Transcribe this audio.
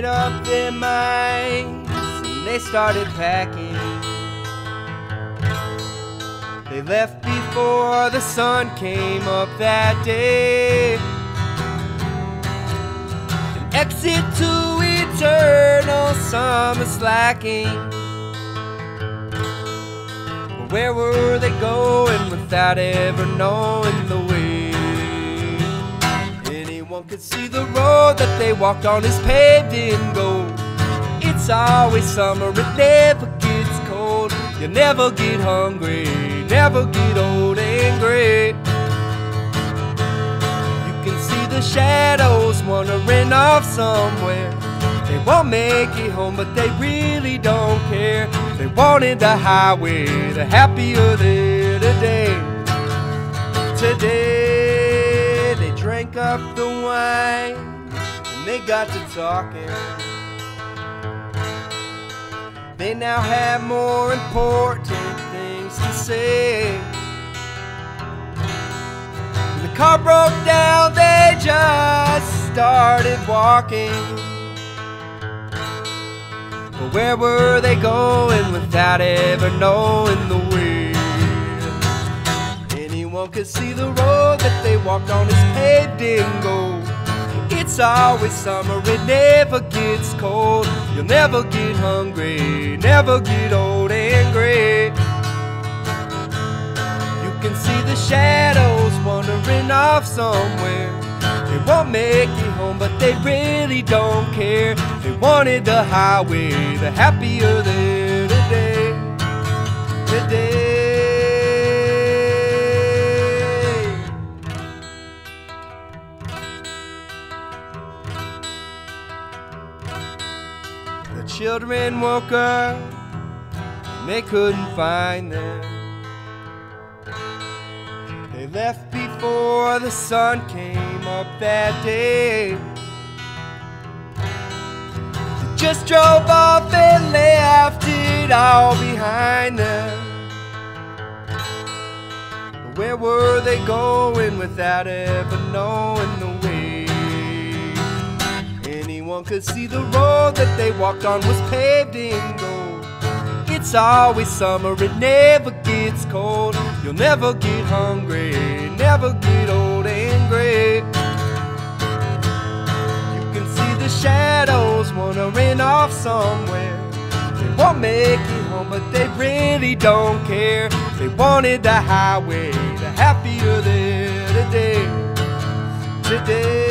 made up their minds and they started packing. They left before the sun came up that day. An exit to eternal summer slacking. But where were they going without ever knowing the way? Anyone could see the road that they walked on is paved in gold. It's always summer, it never gets cold. You never get hungry, never get old and gray. You can see the shadows wandering off somewhere. They won't make it home, but they really don't care. They wanted the highway, the happier there today. Today, they drank up the they got to talking. They now have more important things to say. When the car broke down, they just started walking. But where were they going without ever knowing the way? Anyone could see the road that they walked on is paved in gold. It's always summer, it never gets cold. You'll never get hungry, never get old and gray. You can see the shadows wandering off somewhere. They won't make it home, but they really don't care. They wanted the highway, the happier there today. Today. Children woke up and they couldn't find them. They left before the sun came up that day. They just drove off and left it all behind them. But where were they going without ever knowing the way? Anyone could see the road that they walked on was paved in gold. It's always summer, it never gets cold. You'll never get hungry, never get old and gray. You can see the shadows wandering off somewhere. They won't make it home, but they really don't care. They wanted the highway, the happier there today. Today.